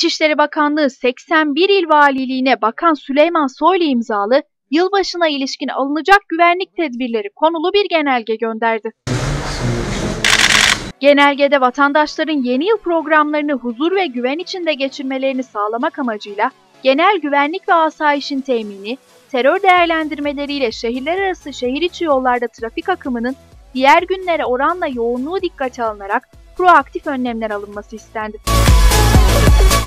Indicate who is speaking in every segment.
Speaker 1: İçişleri Bakanlığı 81 il valiliğine Bakan Süleyman Soylu imzalı yılbaşına ilişkin alınacak güvenlik tedbirleri konulu bir genelge gönderdi. Genelgede vatandaşların yeni yıl programlarını huzur ve güven içinde geçirmelerini sağlamak amacıyla genel güvenlik ve asayişin temini, terör değerlendirmeleriyle şehirler arası şehir içi yollarda trafik akımının diğer günlere oranla yoğunluğu dikkate alınarak proaktif önlemler alınması istendi.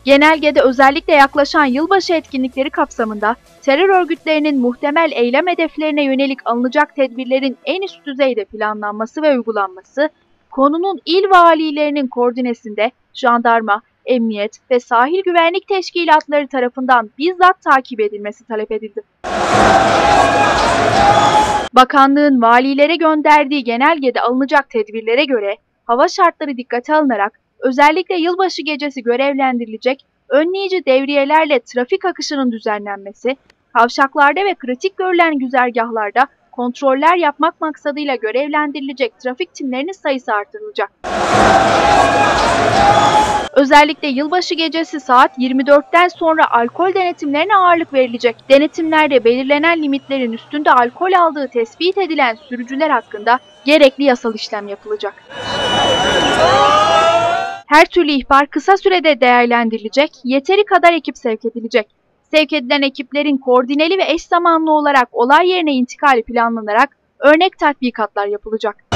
Speaker 1: Genelgede özellikle yaklaşan yılbaşı etkinlikleri kapsamında terör örgütlerinin muhtemel eylem hedeflerine yönelik alınacak tedbirlerin en üst düzeyde planlanması ve uygulanması, konunun il valilerinin koordinesinde jandarma, emniyet ve sahil güvenlik teşkilatları tarafından bizzat takip edilmesi talep edildi. Bakanlığın valilere gönderdiği genelgede alınacak tedbirlere göre hava şartları dikkate alınarak özellikle yılbaşı gecesi görevlendirilecek önleyici devriyelerle trafik akışının düzenlenmesi, kavşaklarda ve kritik görülen güzergahlarda kontroller yapmak maksadıyla görevlendirilecek trafik timlerinin sayısı artırılacak. Özellikle yılbaşı gecesi saat 24'ten sonra alkol denetimlerine ağırlık verilecek. Denetimlerde belirlenen limitlerin üstünde alkol aldığı tespit edilen sürücüler hakkında gerekli yasal işlem yapılacak. Her türlü ihbar kısa sürede değerlendirilecek, yeteri kadar ekip sevk edilecek. Sevk edilen ekiplerin koordineli ve eş zamanlı olarak olay yerine intikali planlanarak örnek tatbikatlar yapılacak.